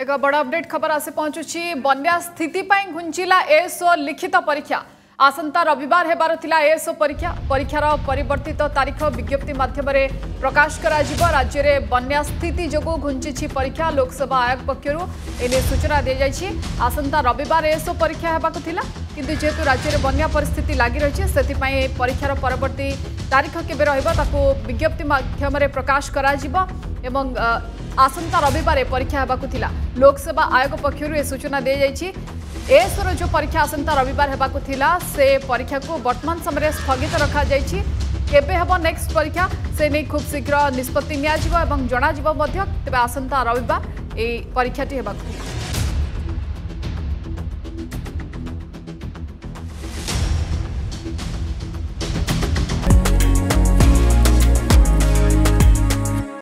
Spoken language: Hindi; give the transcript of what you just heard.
एक बड़ अपडेट खबर आसी पहुंचुची बन्या स्थिति घुंचला एसओ लिखित परीक्षा आसंता रविवार होबार एसओ परीक्षा परीक्षार परवर्तित तो तारीख विज्ञप्ति मध्यम प्रकाश कर राज्य में बन्या स्थिति जो घुंची परीक्षा लोकसभा आयोग पक्ष सूचना दी जाए आसंता रविवार एसओ परीक्षा होगा कि जेहेतु राज्य में बना पिस्थित लग रही है से परीक्षार परवर्त तारीख केज्ञप्ति मध्यम प्रकाश कर আসন্তা রবিবারে পরীক্ষা হওয়া লোকসেবা আয়োগ পক্ষ এ সূচনা দিয়েছে এসর যে পরীক্ষা আসন্তা রবিবার হওয়া সে পরীক্ষা বর্তমান সময় স্থগিত রখা যাই কেবে হব নেক্সট পরীক্ষা সে নিয়ে খুব শীঘ্র নিষ্পতি নিয়ে এবং জনাযব তবে আসন্তা রবিবার এই পরীক্ষাটি হওয়া